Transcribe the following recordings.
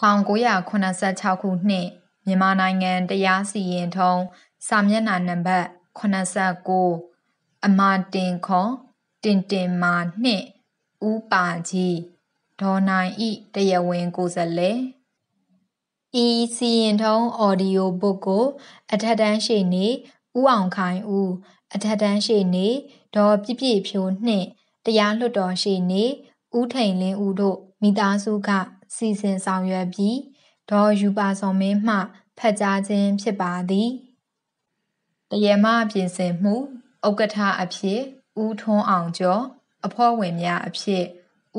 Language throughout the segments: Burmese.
1986ခုနှစ်မြန်မာနိုင်ငံတရားစီရင်ထုံးစာမျက်နှာနံပါတ်89အမာတင်ခွန်တင်တင်မာနှင့်ဥပါကြီးဒေါ်နိုင်ဤတရားဝင်ကိုယ်စားလှယ်ဤစီရင်ထုံးအော်ဒီယိုဘုတ်ကိုအထက်တန်းရှိနေဥအောင်ခိုင်ဦးအထက်တန်းရှိနေဒေါ်ပြည့်ပြည့်ဖြိုးနှင့်တရားလွှတ်တော်ရှိနေဦးထိန်လင်းဦးတို့မိသားစုက စီစဉ်ဆောင်ရွက်ပြီးဒေါ်ယူပါစော်မင်းမှဖတ်ကြားခြင်းဖြစ်ပါသည်တရမပြင်ဆင်မှုဥက္ကဋ္ဌအဖြစ်ဦးထွန်းအောင်ကျော်အဖွဲ့ဝင်များအဖြစ်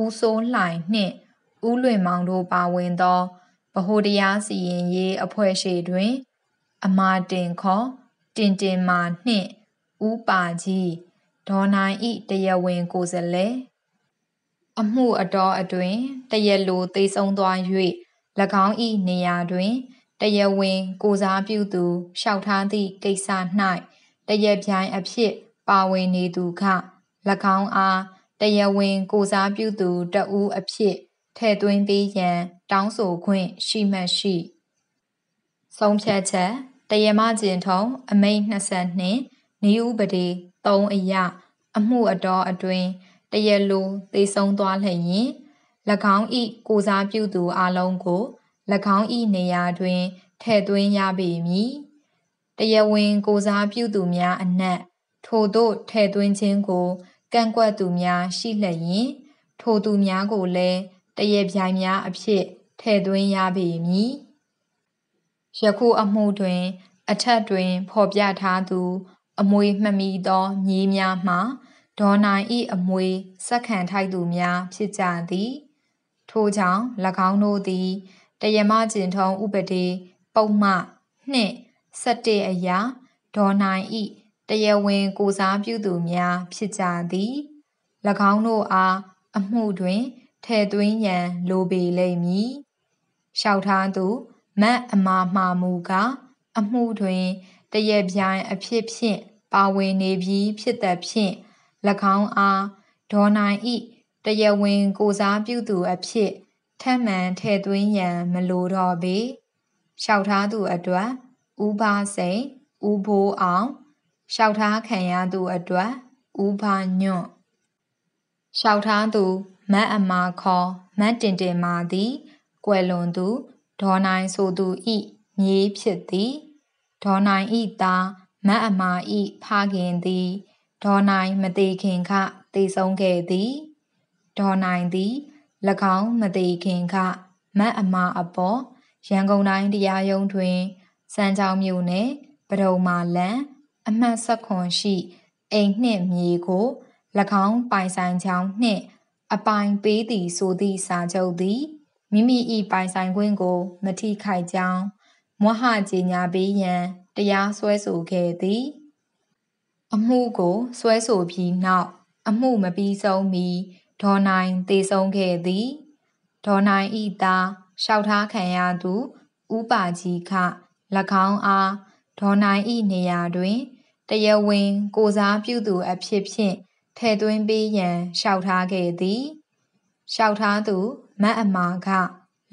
ဦးစိုးလှိုင်နှင့်ဦးလွင်မောင်တို့ပါဝင်သောဗဟိုတရားစီရင်ရေးအဖွဲ့ရှိတွင် အမာတင်ခေါ်တင်တင်မာနှင့်ဦးပါကြီးဒေါ်နိုင်ဤတရားဝင်ကိုယ်စားလှယ် အမှုအတော်အတွင်တရလိုသိဆုံးသွား၍၎င်း၏နေရာတွင်တရားဝင်ကိုစားပြုသူလျှောက်ထားသည့်ကိစ္စ၌တရားပြိုင်အဖြစ် ပါဝင်နေသူက၎င်းအားတရားဝင်ကိုစားပြုသူတဦးအဖြစ်ထည့်သွင်းပေးရန် တောင်းဆိုခွင့်ရှိမှရှိဆုံးဖြတ်ချက်တရားမကျင်ထုံအမိတ်20နှင့်နေဥပဒေ3အရအမှုအတော်အတွင် တရလိုသေဆုံးသွားလျင်၎င်း၏ကိုစားပြုသူအလုံးကို၎င်း၏နေရာတွင်ထည့်သွင်းရပေမည်တရားဝင်ကိုစားပြုသူများအနက်ထိုတို့ထည့်သွင်းခြင်းကိုကန့်ကွက်သူများရှိလျင်ထိုသူများကိုလည်းတရပြိုင်များအဖြစ်ထည့်သွင်းရပေမည်ယခုအမှုတွင် အထက်တွင် ဖော်ပြထားသူ အမွေမှမီသောမြေးများမှ ဒေါ်နိုင်ဤအမွေစက္ခံထိုက်သူများဖြစ်ကြသည် ထို့ကြောင့်၎င်းတို့သည်တယမကျင်ထုံးဥပဒေပုံမှနှင့်17အရာဒေါ်နိုင်ဤတရားဝင်ကိုစားပြုသူများဖြစ်ကြသည်၎င်းတို့အားအမှုတွင်ထည့်သွင်းရန်လိုပေလိမ့်မည်လျှောက်ထားသူမတ်အမာမှာမူကအမှုတွင်တရပြိုင်အဖြစ်ဖြင့်ပါဝင်နေပြီးဖြစ်သက်ဖြင့်၎ င်းအားဒေါ်နိုင်ဤတရားဝင်ကိုစားပြုသူအဖြစ်ထပ်မံထည့်သွင်းရန်မလိုတော့ပေလျှောက်ထားသူအတွက်ဥပါစိန်ဥဘိုးအောင်လျှောက်ထားခံရသူအတွက်ဥပါညွန့်လျှောက်ထားသူမတ်အမာခေါ်မတ်တင်တင်မာသည်ကွယ်လွန်သူဒေါ်နိုင်ဆိုသူဤမြေးဖြစ်သည်ဒေါ်နိုင်ဤသားမတ်အမာဤဖခင်သည် ဒေါ်နိုင်မသေးခင်ကတည်ဆုံးခဲ့သည်ဒေါ်နိုင်သည်၎င်းမသေးခင်ကမတ်အမာအပေါ်ရန်ကုန်တိုင်းတရားရုံးတွင်စမ်းချောင်းမြို့နယ်ပဒုံမာလန်အမှတ်ဆက်ခွန်ရှိအိမ်နှင့်မြေကို၎င်းပိုင်ဆိုင်ချောင်းနှင့်အပိုင်ပေးသည်ဆိုသည့်စာချုပ်သည်မိမိ၏ပိုင်ဆိုင်ခွင့်ကို မထိခိုက်ကြောင်းမွဟကြေညာပေးရန်တရားစွဲဆိုခဲ့သည် အမှုကိုစွဲဆိုပြီးနောက်အမှုမပြီးဆုံးမီဒေါ်နိုင်သေဆုံးခဲ့သည်ဒေါ်နိုင်ဤသားလျှောက်ထားခံရသူဥပါကြီးခ၎င်းအားဒေါ်နိုင်ဤနေရာတွင်တရားဝင် ကိုစားပြုသူအဖြစ်ဖြင့်ထည့်သွင်းပေးရန်လျှောက်ထားခဲ့သည်လျှောက်ထားသူမတ်အမာက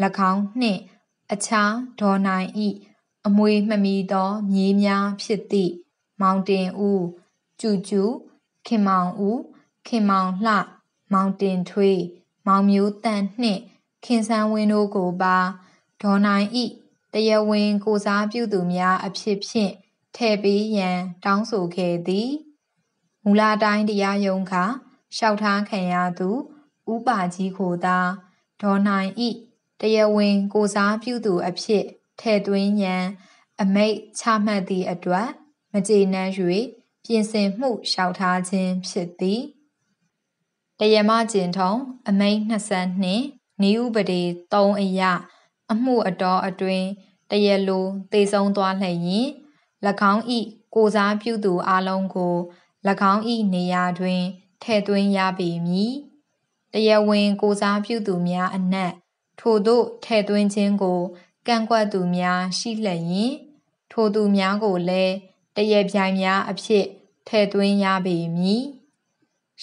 ၎င်းနှင့်အခြားဒေါ်နိုင်ဤအမွေမမီသောမြေးများဖြစ်သည့်မောင်တင်ဦး ကျူကျူခင်မောင်ဦးခင်မောင်လှမောင်တင်ထွေးမောင်မျိုးတန်နှင့်ခင်ဆန်းဝင်းတို့ကိုပါဒေါ်နိုင်ဤတရားဝင်ကိုစားပြုသူများအဖြစ်ဖြင့်ထည့်ပေးရန်တောင်းဆိုခဲ့သည်မူလာတိုင်းတရားရုံးကလျှောက်ထားခံရသူဥပါကြီးကိုသာဒေါ်နိုင်ဤတရားဝင်ကိုစားပြုသူအဖြစ်ထည့်သွင်းရန်အမိတ်ချမှတ်သည့်အတွက်မကျေနပ်၍ ပြင်ဆင်မှုလျှောက်ထားခြင်းဖြစ်သည်တရမကျင်ထုံအမိတ်20နှင့်နေဥပဒေ3အရအမှုအတော်အတွင်တရလိုသေဆုံးသွားလျင်၎င်းဤကိုစားပြုသူအလုံးကို၎င်းဤနေရာတွင်ထည့်သွင်းရပေမည်တရားဝင်ကိုစားပြုသူများအနက်ထိုတို့ထည့်သွင်းခြင်းကိုကန့်ကွက်သူများရှိလျင်ထိုသူများကိုလည်းတရပြိုင်များအဖြစ် ထည့်သွင်းရပေမည်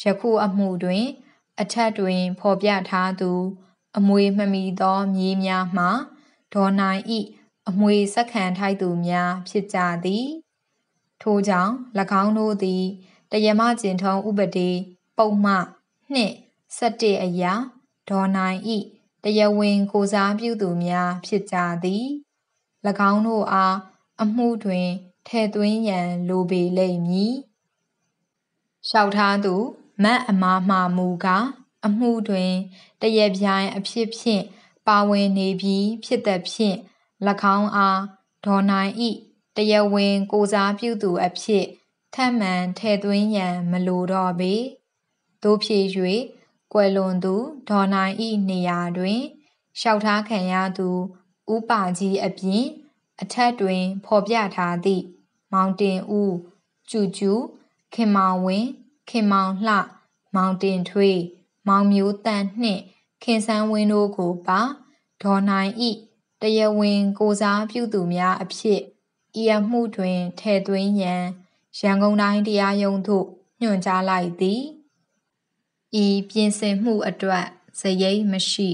ယခုအမှုတွင် အထက်တွင် ဖော်ပြထားသူ အမွေမမီသောမြေးများမှဒေါ်နိုင်ဤအမွေဆက်ခံထိုက်သူများဖြစ်ကြသည်ထို့ကြောင့်၎င်းတို့သည်တယမကျင်ထုံးဥပဒေပုံမှနှင့်17အရာဒေါ်နိုင်ဤတရားဝင်ကိုစားပြုသူများဖြစ်ကြသည်၎င်းတို့အားအမှုတွင်ထဲ့သွင်းရန်လိုပေလိမ့်မည် လျှောက်ထားသူမတ်အမားမှမူကားအမှုတွင်တရပြိုင်အဖြစ်ဖြင့်ပါဝင်နေပြီးဖြစ်သည်ဖြင့်၎င်းအားဒေါ်နိုင်ဤတရားဝင်ကိုစားပြုသူအဖြစ်ထပ်မံထဲ့သွင်းရန်မလိုတော့ပေတို့ဖြစ်၍ကွယ်လွန်သူဒေါ်နိုင်ဤနေရာတွင်လျှောက်ထားခံရသူဥပါကြီးအပြင် အထက်တွင် ဖော်ပြထားသည့် မောင်တင်ဦးကျူကျူ ခင်မောင်ဝင်းခင်မောင်လှ မောင်တင်ထွေးမောင်မျိုးတန်နှင့် ခင်ဆန်းဝင်းတို့ကိုပါဒေါ်နိုင်ဤတရားဝင်ကိုစားပြုသူများအဖြစ်ဤအမှုတွင်ထဲ့သွင်းရန်ရန်ကုန်တိုင်းတရားရုံးသို့ညွှန်ကြားလိုက်သည်ဤပြင်ဆင်မှုအတွက်ဇရိတ်မရှိ